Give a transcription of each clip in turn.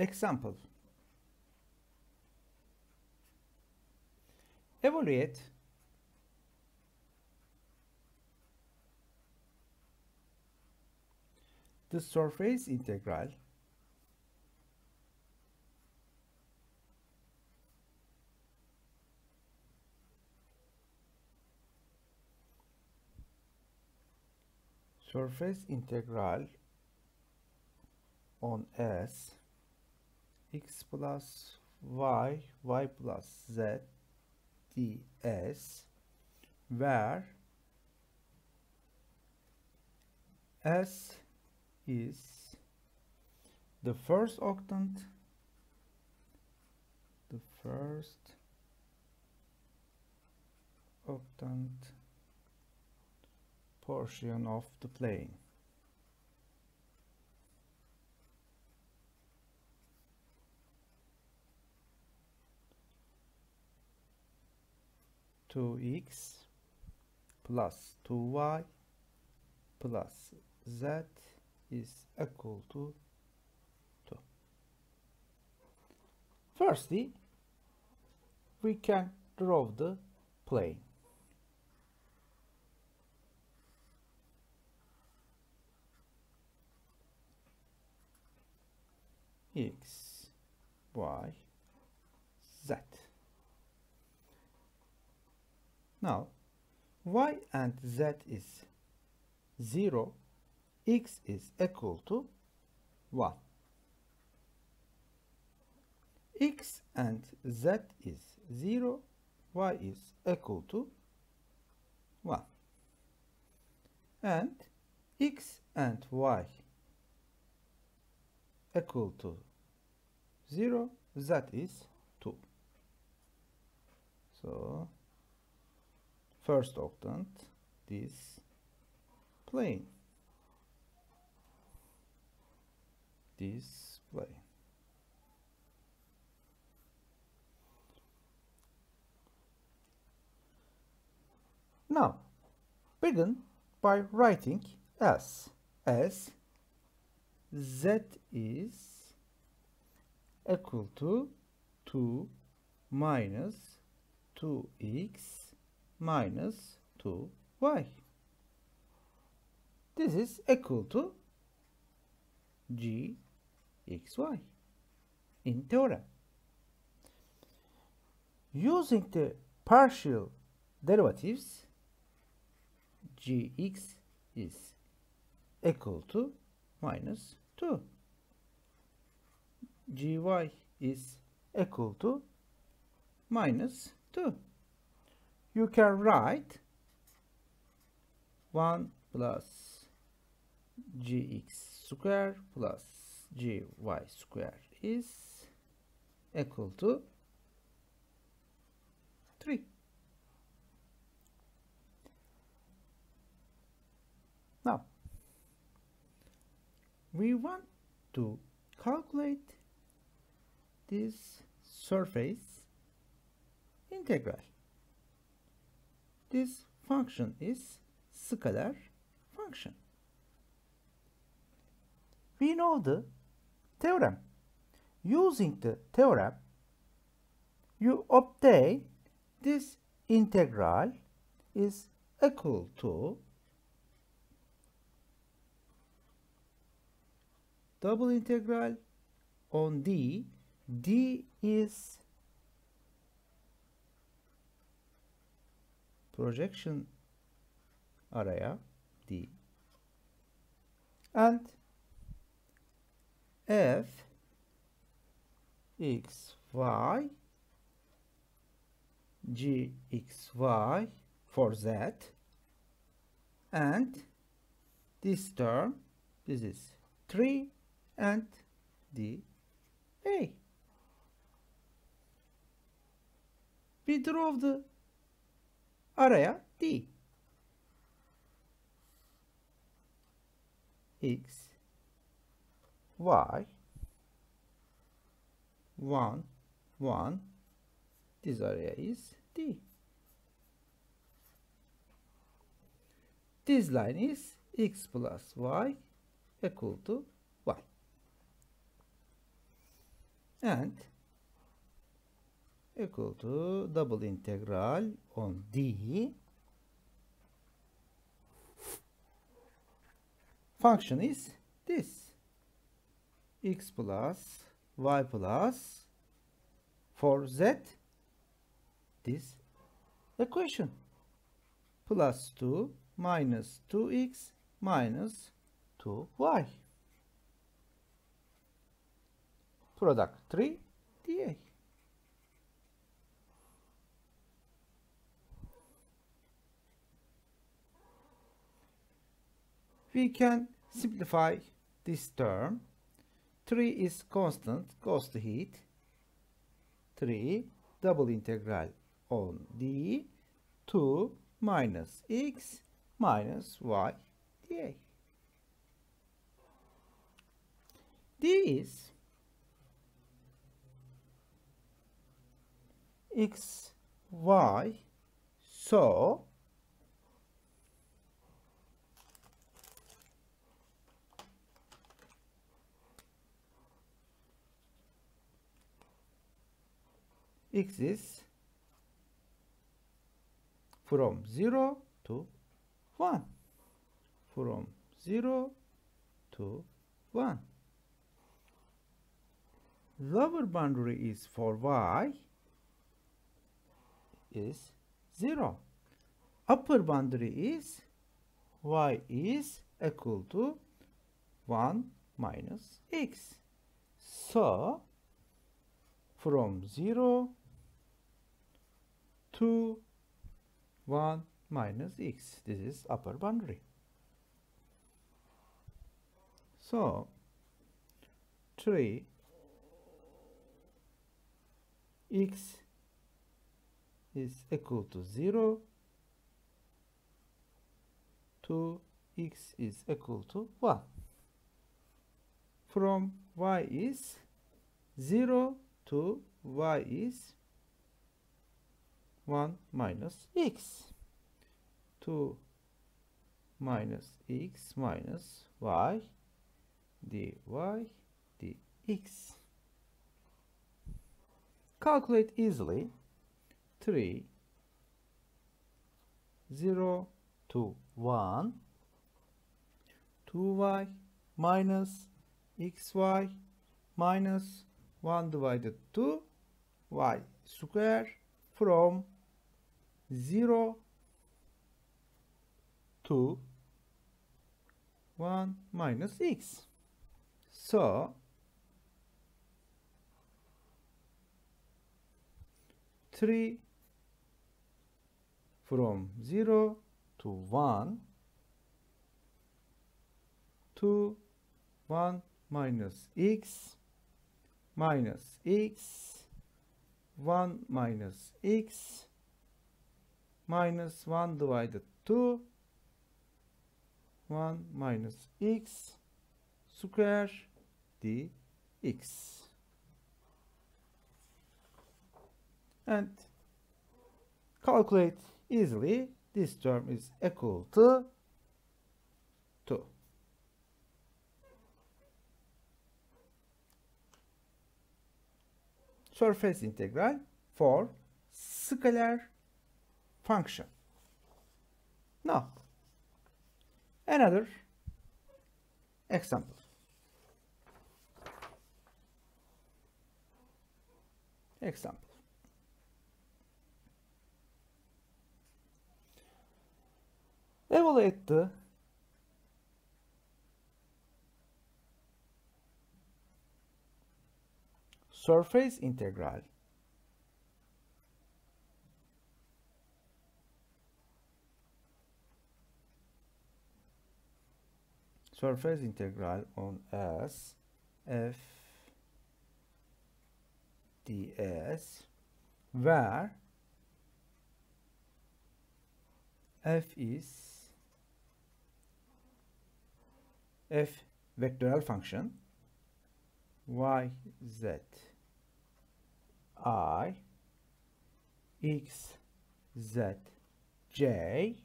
Example. Evaluate. The surface integral. Surface integral on S x plus y y plus z ds where S is the first octant the first octant portion of the plane. Two x plus two y plus z is equal to 2. Firstly, we can draw the plane. x, y, z. Now, y and z is 0, x is equal to 1. x and z is 0, y is equal to 1. And x and y equal to 0 that is 2 so first octant this plane. This plane. Now begin by writing s. As z is equal to 2 minus 2x minus 2y. This is equal to gxy in theorem. Using the partial derivatives, gx is equal to minus 2 gy is equal to minus 2 you can write 1 plus gx square plus gy square is equal to 3 now we want to calculate this surface integral. This function is scalar function. We know the theorem. Using the theorem, you obtain this integral is equal to double integral on D, D is projection area D. And F x y g x y for z. And this term this is 3 and d a. We draw the area D. X, Y, 1, 1, this area is D. This line is x plus y equal to 1. and equal to double integral on d. Function is this. X plus y plus for z. This equation. Plus 2 minus 2x minus 2y product 3 dA we can simplify this term. 3 is constant goes to heat. 3 double integral on d. 2 minus x minus y dA d is x y so x is from 0 to 1 from 0 to 1 lower boundary is for y is 0 upper boundary is y is equal to 1 minus x. So from 0 to 1 minus x. This is upper boundary. So 3 x is equal to 0 2 x is equal to 1 from y is 0 to y is 1 minus x. 2 minus x minus y dy dx. Calculate easily. 3 0 to 1 2y minus xy minus 1 divided 2 y square from 0 to 1 minus x. So, 3 from 0 to 1 to 1 minus x minus x 1 minus x minus 1 divided 2 1 minus x square dx. And calculate easily. This term is equal to 2 surface integral for scalar function. Now, another example. Example. Evaluate the surface integral. Surface integral on S f ds where f is f vectorial function y z i x z j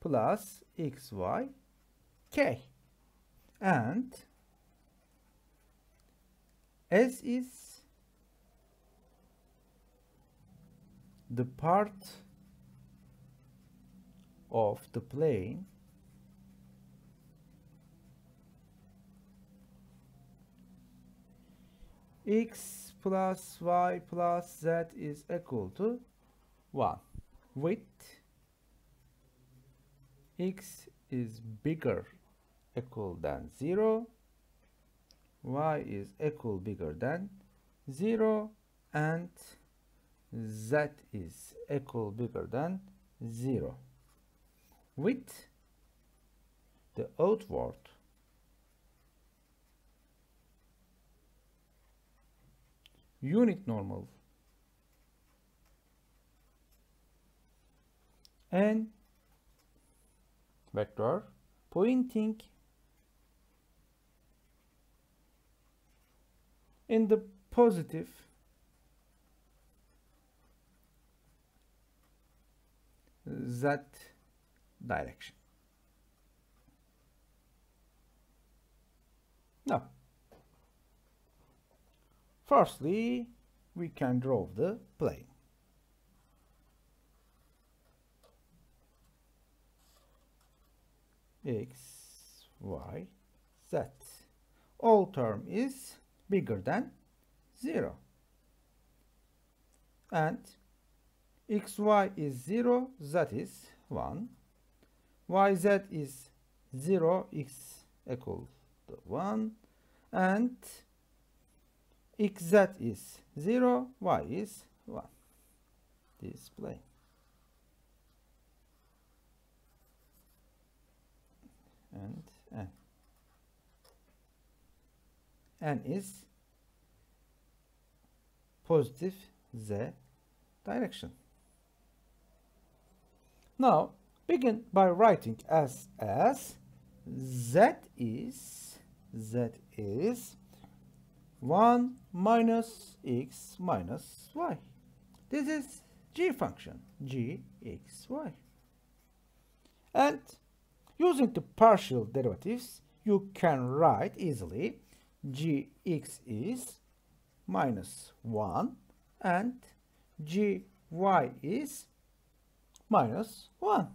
plus x y k. And S is the part of the plane x plus y plus z is equal to 1 with x is bigger equal than 0 y is equal bigger than 0 and z is equal bigger than 0 with the outward unit normal and vector pointing in the positive z direction. Now, firstly, we can draw the plane. x, y, z. All term is bigger than 0. And xy is 0, z is 1. yz is 0, x equal to 1. And xz is 0, y is 1. Display. and n. n is positive z direction. Now begin by writing as as z is z is 1 minus x minus y. This is g function g x y. And Using the partial derivatives, you can write easily gx is minus 1 and gy is minus 1.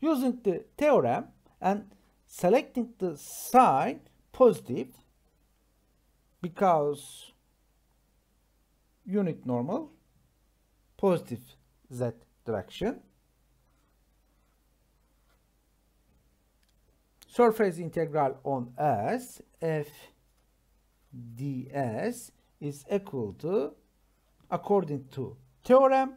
Using the theorem and selecting the sign positive because unit normal positive z direction. Surface integral on S f ds is equal to according to theorem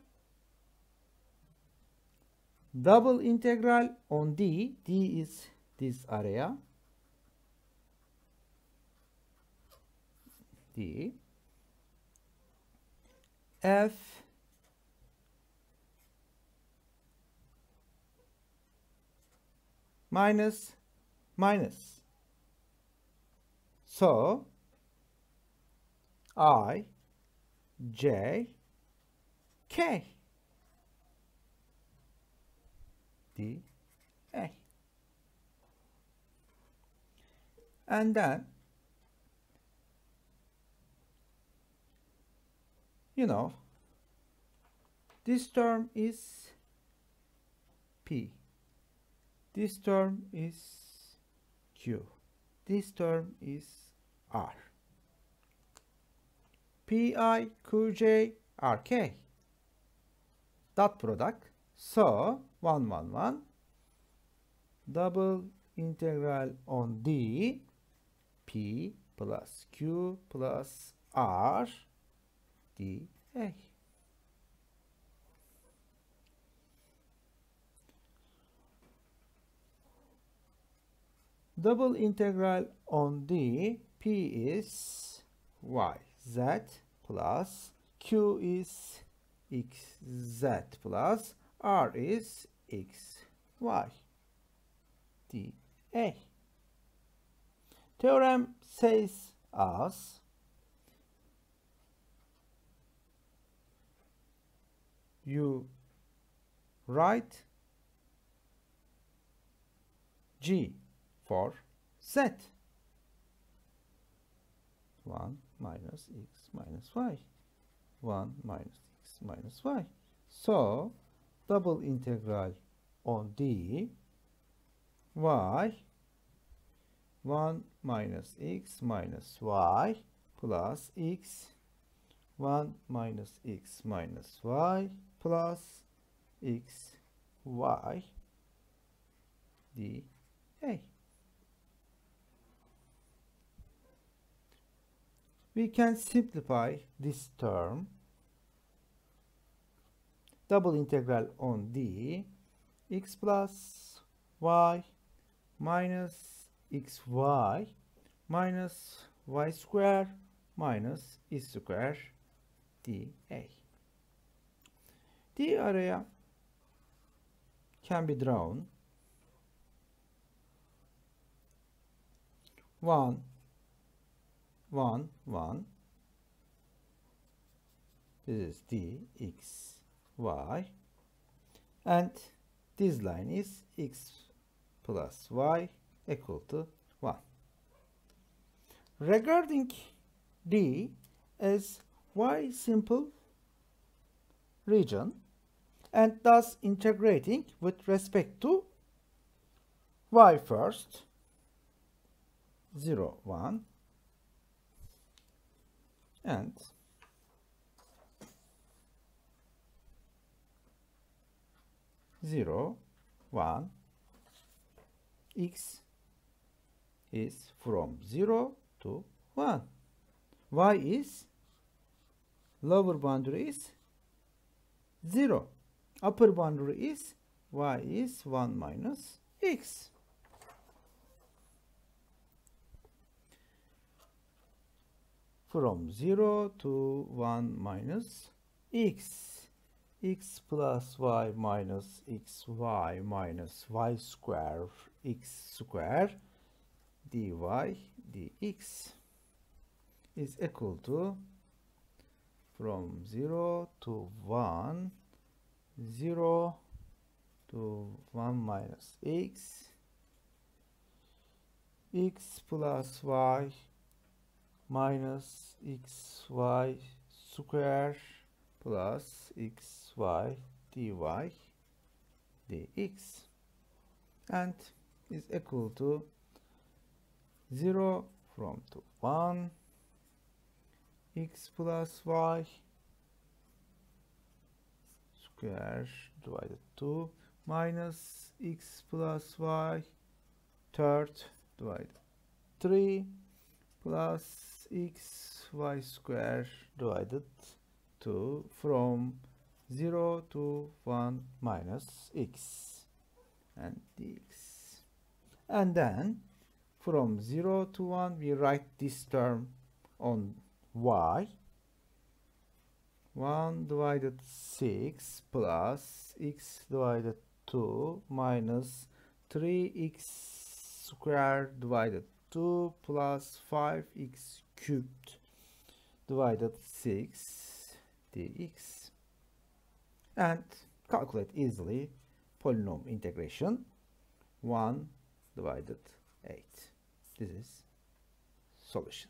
double integral on D. D is this area D F minus minus. So, I, J, K, D, A. And then, you know, this term is P. This term is Q. This term is R. Pi, Qj, Rk. Dot product. So, 1, 1, 1. Double integral on D. P plus Q plus R. dA. double integral on d p is y z plus q is x z plus r is x y d a. Theorem says us you write G for z. 1 minus x minus y. 1 minus x minus y. So double integral on d y. 1 minus x minus y plus x. 1 minus x minus y plus x y d a. We can simplify this term double integral on d x plus y minus xy minus y square minus e square dA. The area can be drawn. 1 1 1 this is d x y. And this line is x plus y equal to 1 regarding d as y simple region and thus integrating with respect to y first 0 1 and zero one x is from zero to one. Y is lower boundary is zero upper boundary is y is 1 minus x. From 0 to 1 minus x. X plus y minus xy minus y square x square dy dx is equal to from 0 to 1 0 to 1 minus x. x plus y minus xy square plus xy dy dx. And is equal to 0 from to 1 x plus y square divided 2 minus x plus y third divided 3 plus x y square divided 2 from 0 to 1 minus x and dx and then from 0 to 1 we write this term on y 1 divided 6 plus x divided 2 minus 3x squared divided 2 plus 5x cubed divided 6 dx. And calculate easily polynomial integration. 1 divided 8 this is solution